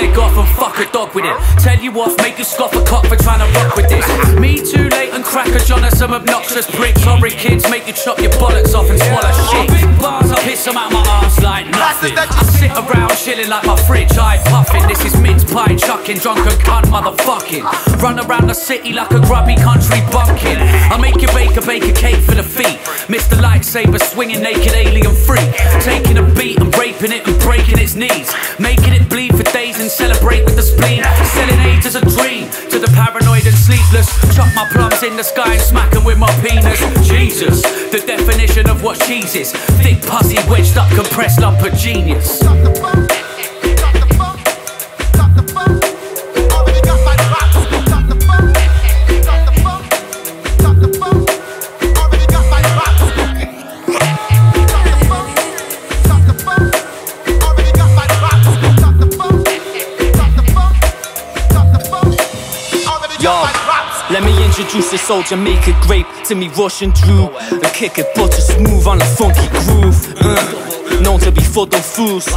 leg off and fuck a dog with it. Tell you off, make you scoff a cock for trying to rock with this. Me too late some obnoxious pricks. Horrid kids make you chop your bollocks off and swallow shit. Big bars, I piss them out my arse like nothing. I sit around chilling like my fridge, I puffing. This is mince pie chucking, drunken cunt motherfucking. Run around the city like a grubby country bumpkin. I make you bake a bake a cake for the feet. Mr. Lightsaber swinging naked alien freak. Taking a beat and raping it and breaking its knees. Making it bleed for days and celebrate with the spleen. Selling AIDS as a dream to the paranoid and sleepless. Chuck my plums in the sky and smack 'em with my penis. Jesus, the definition of what cheese is. Thick pussy wedged up compressed lump of genius. Yo, let me introduce this old Jamaica grape to me Russian Drew and kick it butter smooth on a funky groove. Uh, known to be full of fools,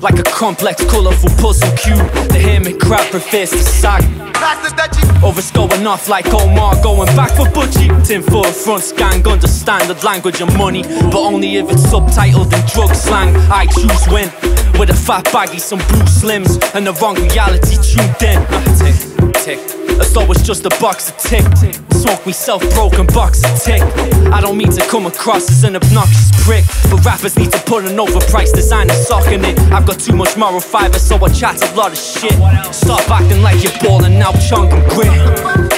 like a complex, colorful puzzle cube. The and crowd prefers to sag. Overs going off like Omar going back for Butchie. Tin for a front gang, understand the language of money, but only if it's subtitled in drug slang. I choose when, With a fat baggy, some blue slims, and the wrong reality tuned in. Tick, tick. Though it's just a box of tick. Smoke me self-broken box of tick. I don't mean to come across as an obnoxious prick, but rappers need to put an overpriced designer sock in it. I've got too much moral fiber, so I chat a lot of shit. Stop acting like you're balling out, chunk and grit.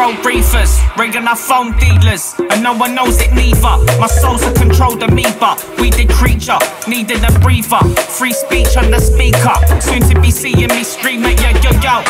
Road briefers, ringing our phone dealers, and no one knows it neither. My soul's a controlled amoeba, weeded creature, needing a breather. Free speech on the speaker, soon to be seeing me stream at yo yo yo.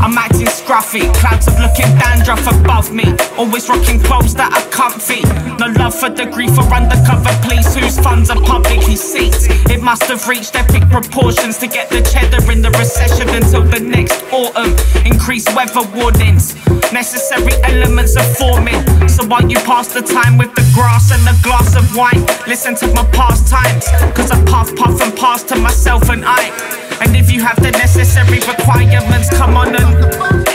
I'm acting scruffy, clouds of looking dandruff above me. Always rocking clothes that are comfy. No love for the grief or undercover police whose funds are publicly seats. It must have reached epic proportions to get the cheddar in the recession until the next autumn. Increased weather warnings, necessary elements are forming. So while you pass the time with the grass and a glass of wine, listen to my past times. Cause I puff, puff, and pass to myself and I. And if you have the necessary requirements, come on and